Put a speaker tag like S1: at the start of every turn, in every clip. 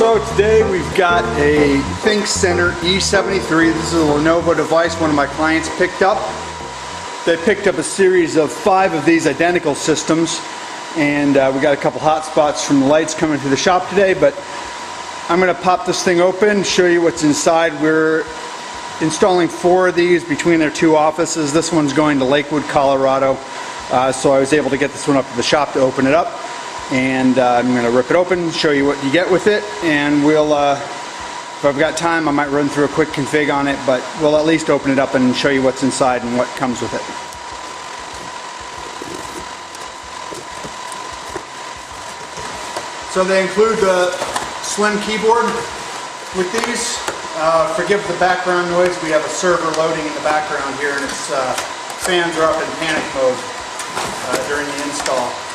S1: So today we've got a ThinkCentre E73. This is a Lenovo device one of my clients picked up. They picked up a series of five of these identical systems and uh, we got a couple hot spots from the lights coming to the shop today but I'm going to pop this thing open, show you what's inside. We're installing four of these between their two offices. This one's going to Lakewood, Colorado. Uh, so I was able to get this one up to the shop to open it up. And uh, I'm going to rip it open, show you what you get with it, and we'll, uh, if I've got time, I might run through a quick config on it, but we'll at least open it up and show you what's inside and what comes with it. So they include the slim keyboard with these. Uh, forgive the background noise. We have a server loading in the background here and its uh, fans are up in panic mode uh, during the install.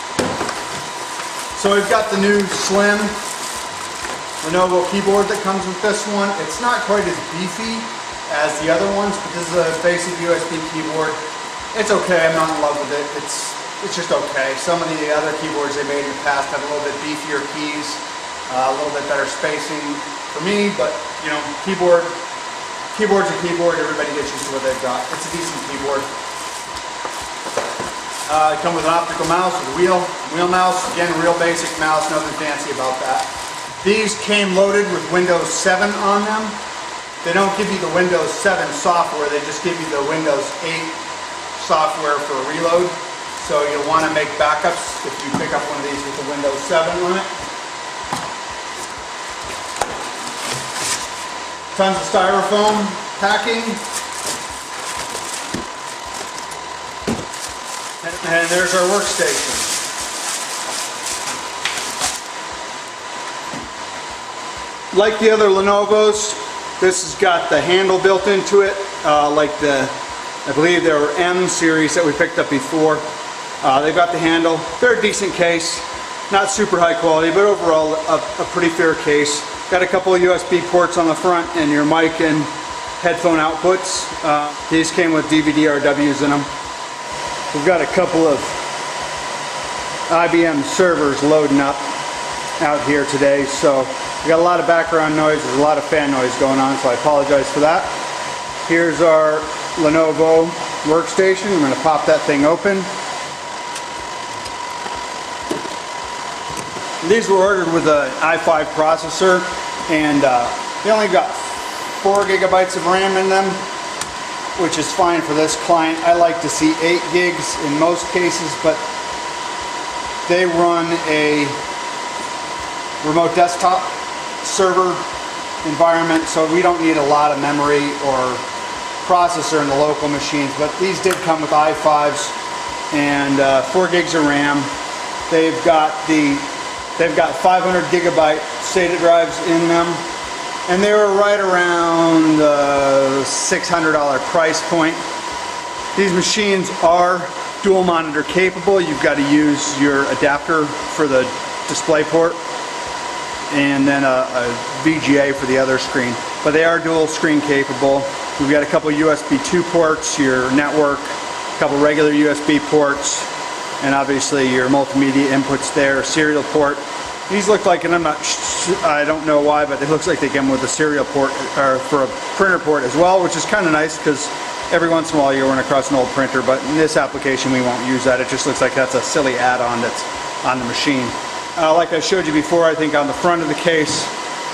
S1: So we've got the new slim Lenovo keyboard that comes with this one. It's not quite as beefy as the other ones, but this is a basic USB keyboard. It's okay, I'm not in love with it. It's it's just okay. Some of the other keyboards they made in the past have a little bit beefier keys, uh, a little bit better spacing for me, but you know, keyboard, keyboard's a keyboard, everybody gets used to what they've got. It's a decent keyboard. Uh, come with an optical mouse a wheel, wheel mouse, again real basic mouse, nothing fancy about that. These came loaded with Windows 7 on them. They don't give you the Windows 7 software, they just give you the Windows 8 software for reload. So you'll want to make backups if you pick up one of these with the Windows 7 on it. Tons of styrofoam packing. And there's our workstation. Like the other Lenovo's, this has got the handle built into it, uh, like the, I believe there were M series that we picked up before. Uh, they've got the handle. They're a decent case. Not super high quality, but overall a, a pretty fair case. Got a couple of USB ports on the front and your mic and headphone outputs. Uh, these came with DVD RWs in them. We've got a couple of IBM servers loading up out here today, so we got a lot of background noise, there's a lot of fan noise going on, so I apologize for that. Here's our Lenovo workstation. I'm going to pop that thing open. These were ordered with an i5 processor and uh, they only got 4 gigabytes of RAM in them which is fine for this client. I like to see 8 gigs in most cases but they run a remote desktop server environment so we don't need a lot of memory or processor in the local machines but these did come with i5s and uh, 4 gigs of RAM. They've got the They've got 500 gigabyte SATA drives in them, and they were right around uh, the $600 price point. These machines are dual monitor capable. You've got to use your adapter for the display port and then a, a, VGA for the other screen. But they are dual screen capable. We've got a couple USB 2 ports, your network, a couple regular USB ports, and obviously your multimedia inputs there, serial port. These look like, and I'm not, I don't know why, but it looks like they come with a serial port, or for a printer port as well, which is kind of nice because every once in a while you run across an old printer, but in this application we won't use that. It just looks like that's a silly add-on that's on the machine. Uh, like I showed you before, I think on the front of the case,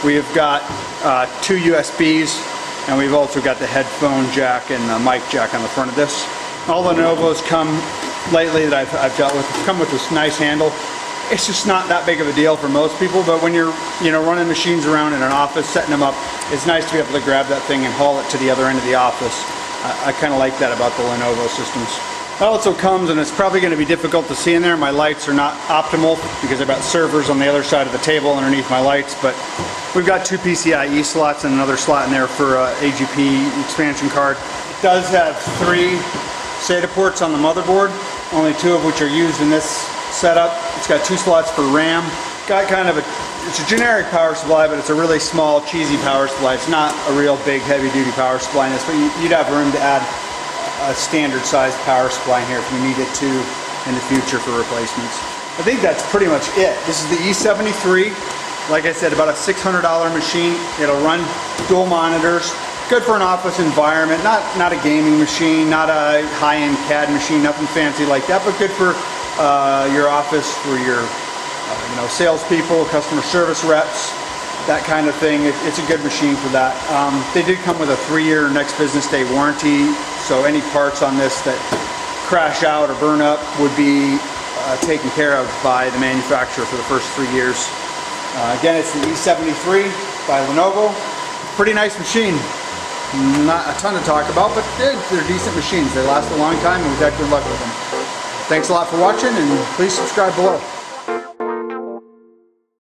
S1: we've got uh, two USBs, and we've also got the headphone jack and the mic jack on the front of this. All the Lenovos come lately that I've, I've dealt with come with this nice handle. It's just not that big of a deal for most people, but when you're you know running machines around in an office, setting them up, it's nice to be able to grab that thing and haul it to the other end of the office. I, I kind of like that about the Lenovo systems. It also comes, and it's probably going to be difficult to see in there, my lights are not optimal because I've got servers on the other side of the table underneath my lights, but we've got two PCIe slots and another slot in there for uh, AGP expansion card. It does have three SATA ports on the motherboard, only two of which are used in this setup. It's got two slots for RAM. Got kind of a, it's a generic power supply, but it's a really small, cheesy power supply. It's not a real big, heavy-duty power supply in this, but you'd have room to add a standard sized power supply in here if you needed to in the future for replacements. I think that's pretty much it. This is the E73. Like I said, about a $600 machine. It'll run dual monitors. Good for an office environment. Not not a gaming machine, not a high-end CAD machine, nothing fancy like that, but good for uh, your office, for your uh, you know salespeople, customer service reps, that kind of thing. It, it's a good machine for that. Um, they did come with a three-year next business day warranty, so any parts on this that crash out or burn up would be uh, taken care of by the manufacturer for the first three years. Uh, again, it's the E73 by Lenovo. Pretty nice machine. Not a ton to talk about, but they're, they're decent machines. They last a long time and we've had good luck with them. Thanks a lot for watching and please subscribe below.